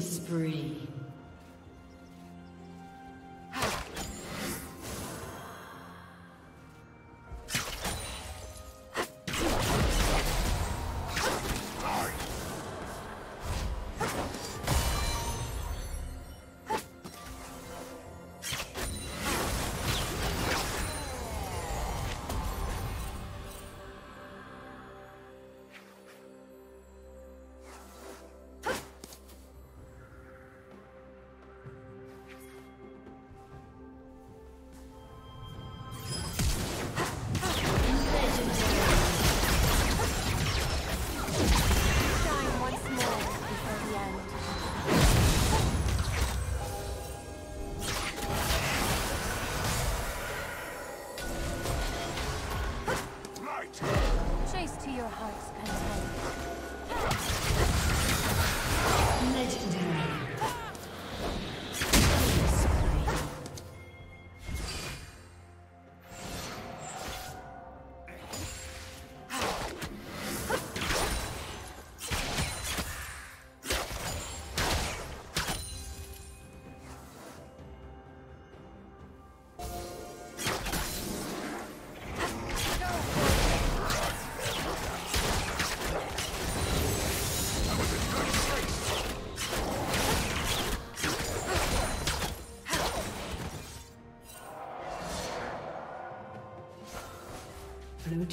Spree.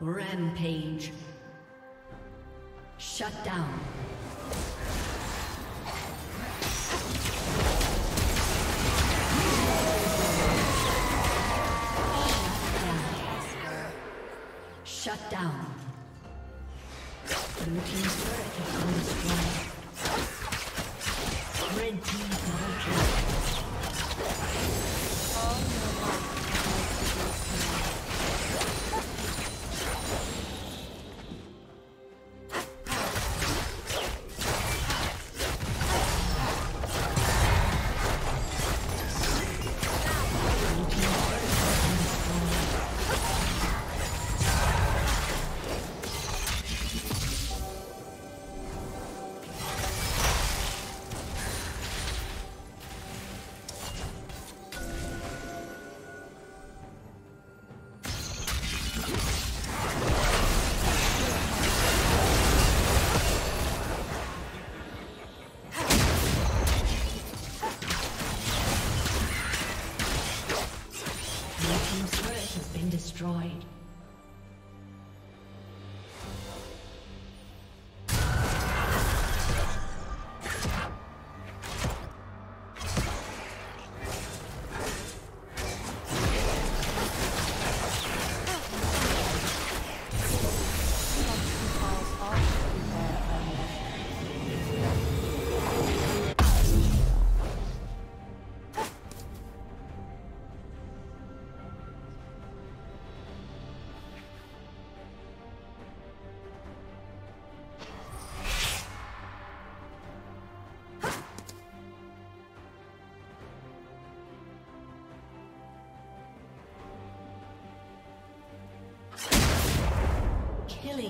Rampage. Shut down.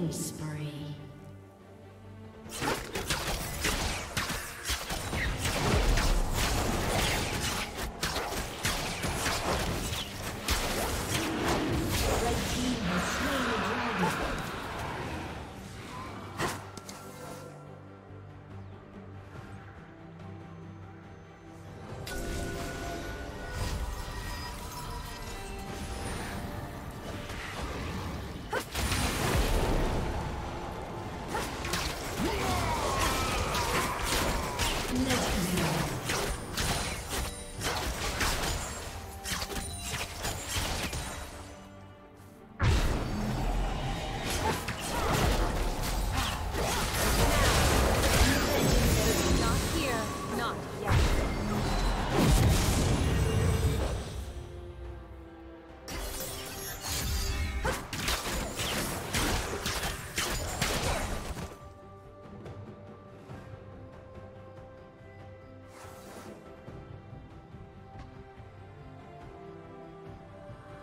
Killing spree.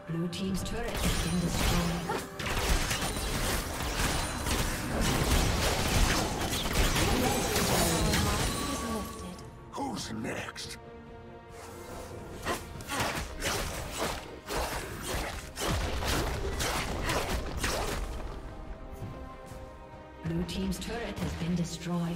Blue Team's turret has been destroyed. Who's next? Blue Team's turret has been destroyed.